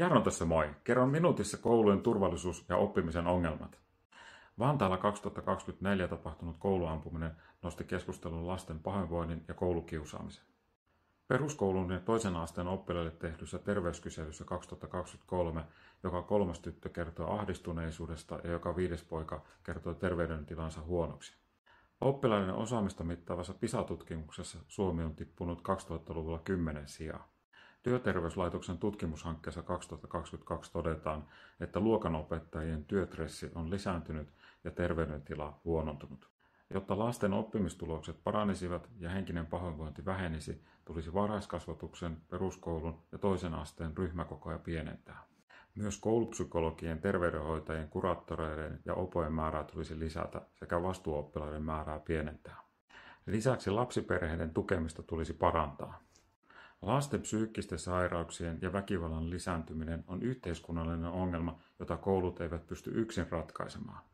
Jarno tässä moi. Kerron minuutissa koulujen turvallisuus- ja oppimisen ongelmat. Vantaalla 2024 tapahtunut kouluampuminen nosti keskustelun lasten pahoinvoinnin ja koulukiusaamisen. Peruskoulun ja toisen asteen oppilaille tehdyssä terveyskyselyssä 2023 joka kolmas tyttö kertoo ahdistuneisuudesta ja joka viides poika kertoo terveydentilansa huonoksi. Oppilaiden osaamista mittaavassa PISA-tutkimuksessa Suomi on tippunut 2000-luvulla 10 sijaan. Työterveyslaitoksen tutkimushankkeessa 2022 todetaan, että luokanopettajien työtressi on lisääntynyt ja terveydentila huonontunut. Jotta lasten oppimistulokset paranisivat ja henkinen pahoinvointi vähenisi, tulisi varhaiskasvatuksen, peruskoulun ja toisen asteen ryhmäkokoja pienentää. Myös koulupsykologien, terveydenhoitajien, kuraattoreiden ja opojen määrää tulisi lisätä sekä vastuuoppilaiden määrää pienentää. Lisäksi lapsiperheiden tukemista tulisi parantaa. Lasten psyykkisten sairauksien ja väkivallan lisääntyminen on yhteiskunnallinen ongelma, jota koulut eivät pysty yksin ratkaisemaan.